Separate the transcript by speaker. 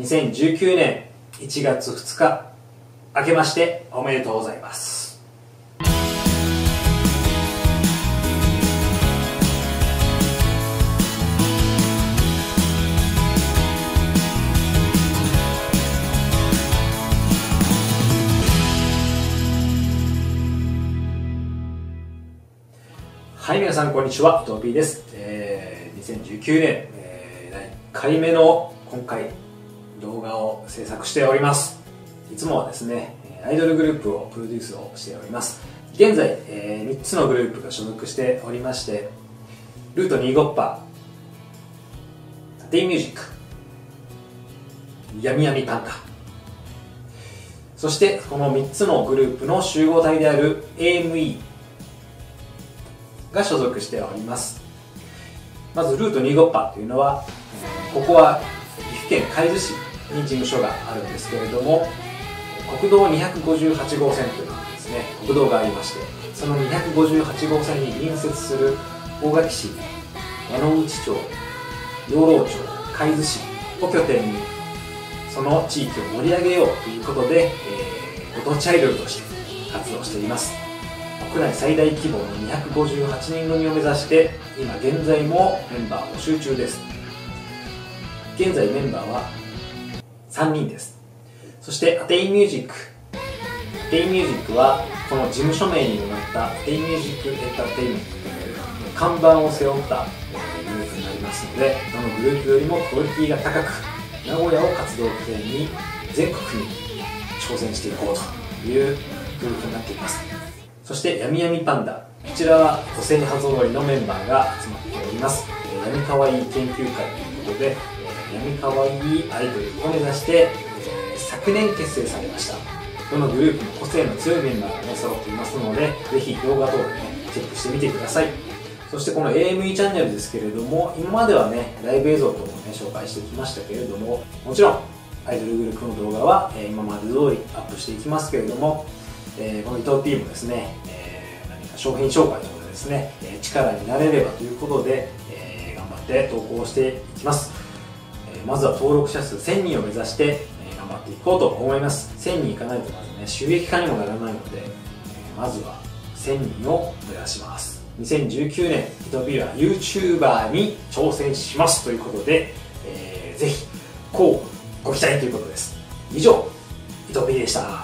Speaker 1: 2019年1月2日明けましておめでとうございます。はい皆さんこんにちは伊藤 P です、えー、2019年、えー、第1回目の今回動画を制作しております。いつもはですねアイドルグループをプロデュースをしております。現在、えー、3つのグループが所属しておりましてルート2ゴッパーデイミュージックヤミヤミパンダそしてこの3つのグループの集合体である AME が所属しております。まずルート2ゴッパーというのはここは岐阜県海津市。に事務所があるんですけれども国道258号線というですね国道がありましてその258号線に隣接する大垣市和野内町養老町海津市を拠点にその地域を盛り上げようということで、えー、ご当地アイドルとして活動しています。国内最大規模の258人組を目指して今現在もメンバー募集中です。現在メンバーは3人です。そしてアテイミュージック。アテイミュージックはこの事務所名にもなったアテイミュージックエンターテインメントという看板を背負ったグループになりますのでどのグループよりもクオリティが高く名古屋を活動拠点に全国に挑戦していこうというグループになっています。そしてやみやみパンダ。こちらは個性派揃いのメンバーが集まっております。闇かわいい研究会ということで闇かわいいアイドルを目指してえ昨年結成されました。どのグループも個性の強いメンバーが揃っていますのでぜひ動画等でねチェックしてみてください。そしてこの AME チャンネルですけれども今まではねライブ映像ともね紹介してきましたけれどももちろんアイドルグループの動画は、え今まで通りアップしていきますけれども、えー、この伊藤 P もですね、えー、何か商品紹介とかですね、え力になれればということで、え頑張って投稿していきます、まずは登録者数1000人を目指して頑張っていこうと思います。1000人いかないとまずね収益化にもならないので、まずは1000人を目指します。2019年伊藤 B は YouTuber に挑戦しますということで、えー、ぜひこうご期待ということです。以上伊藤 B でした。